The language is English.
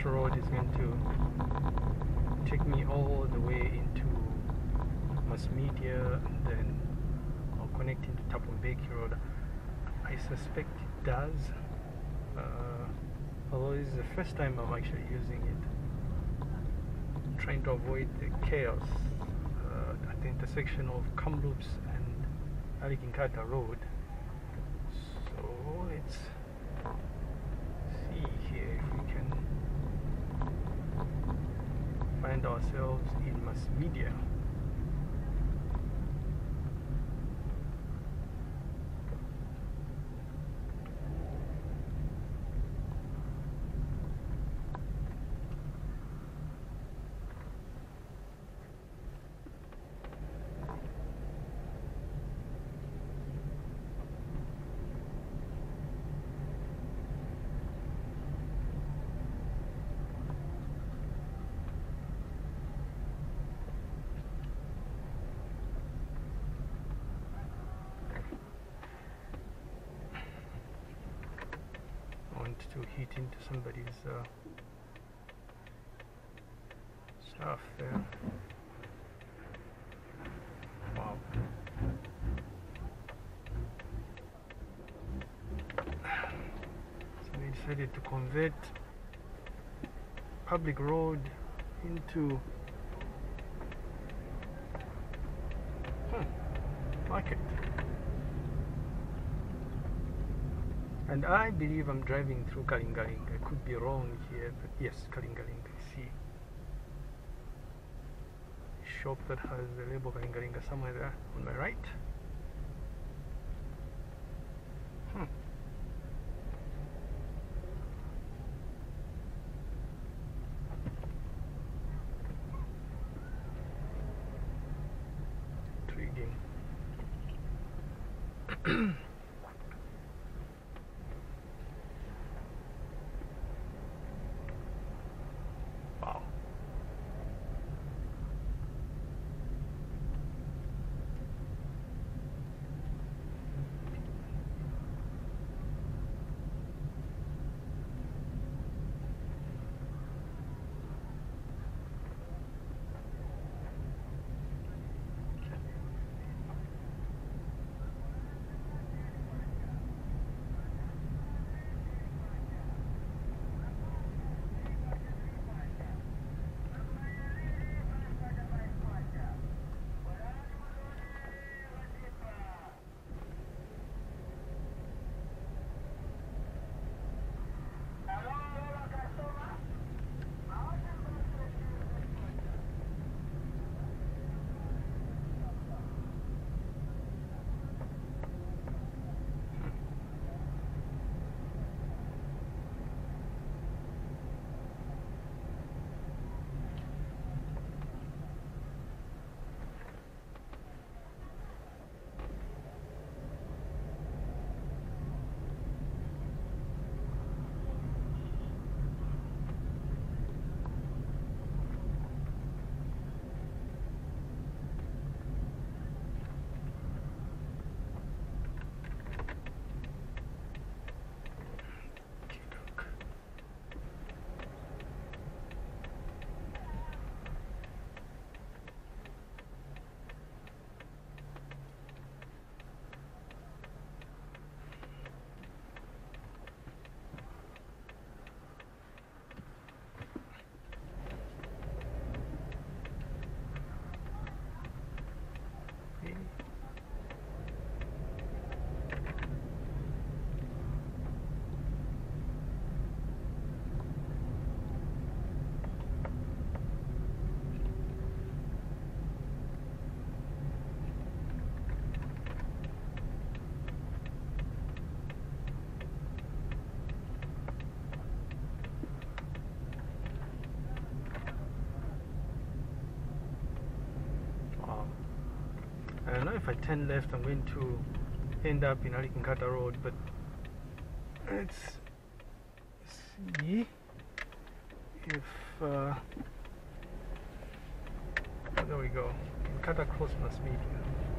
this road is going to take me all the way into mass media and then I'll connect into Thabo Mbeki Road. I suspect it does. Uh, although this is the first time I'm actually using it. I'm trying to avoid the chaos uh, at the intersection of Kamloops and Alick Nkhata Road. So let's see here if we can find ourselves in mass media. To hit into somebody's uh, stuff there. Wow. So they decided to convert public road into hmm, market. And I believe I'm driving through Kalingaling. I could be wrong here, but yes, Kalingaling. See a shop that has the label Kalingalinga somewhere there on my right. Hmm. Intriguing. don't know if I turn left, I'm going to end up in Alick Nkhata Road, but let's see if. Uh, there we go. Kata Cross Mass Media.